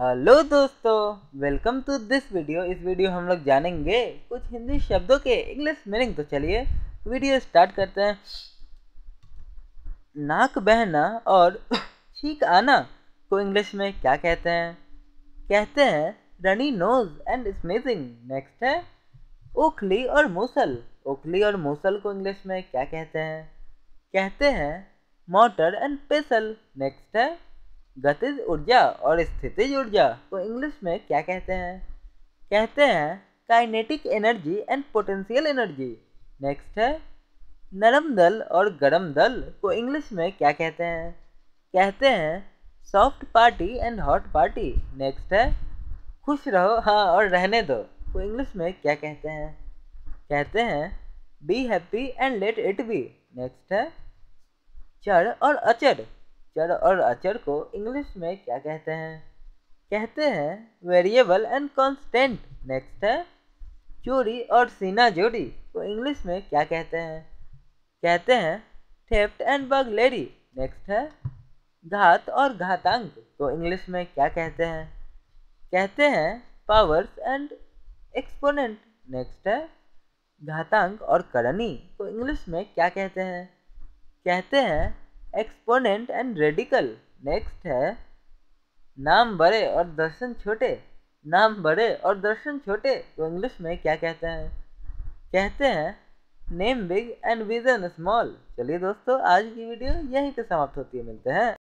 Hello दोस्तों welcome to this video इस video हम लोग जानेंगे कुछ हिंदी शब्दों के इंग्लिश मीनिंग तो चलिए वीडियो स्टार्ट करते हैं। नाक बहना और छींक आना को इंग्लिश में क्या कहते हैं? कहते हैं runny nose and sneezing next है ओखली और मूसल। ओखली और मूसल को इंग्लिश में क्या कहते हैं? कहते हैं मोटर एंड पेसल नेक्स्ट है गतिज ऊर्जा और स्थितिज ऊर्जा। को इंग्लिश में क्या कहते हैं? कहते हैं kinetic energy and potential energy next है, नरम दल और गरम दल. को इंग्लिश में क्या कहते हैं? कहते हैं soft party and hot party next है, खुश रहो हाँ और रहने दो. को इंग्लिश में क्या कहते हैं? कहते हैं be happy and let it be next है चर और अचर चर और अचर को इंग्लिश में क्या कहते हैं? कहते हैं वेरिएबल एंड कांस्टेंट नेक्स्ट है, चोरी और सीना जोड़ी को इंग्लिश में क्या कहते हैं? कहते हैं थेफ्ट एंड बगलेरी नेक्स्ट है, घात और घातांक को इंग्लिश में क्या कहते हैं? कहते हैं पावर्स एंड एक्सपोनेंट नेक्स्ट है, घातांक और करनी को इंग्लिश में क्या कहते हैं? कहते हैं एक्सपोनेंट एंड रेडिकल नेक्स्ट है, नाम बड़े और दर्शन छोटे. नाम बड़े और दर्शन छोटे. तो इंग्लिश में क्या कहते हैं? कहते हैं name big and vision small चलिए दोस्तों, आज की वीडियो यहीं पे समाप्त होती है. मिलते हैं।